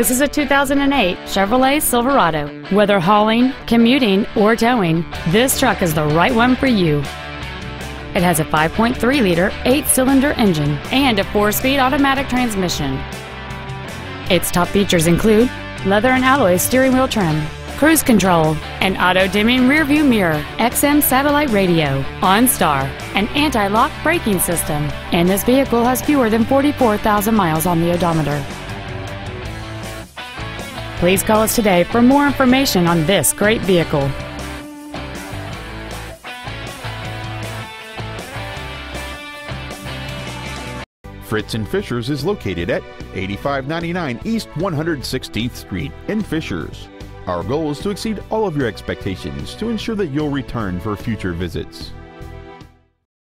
This is a 2008 Chevrolet Silverado. Whether hauling, commuting, or towing, this truck is the right one for you. It has a 5.3-liter, eight-cylinder engine and a four-speed automatic transmission. Its top features include leather and alloy steering wheel trim, cruise control, an auto-dimming rearview mirror, XM satellite radio, OnStar, an anti-lock braking system, and this vehicle has fewer than 44,000 miles on the odometer. Please call us today for more information on this great vehicle. Fritz in Fishers is located at 8599 East 116th Street in Fishers. Our goal is to exceed all of your expectations to ensure that you'll return for future visits.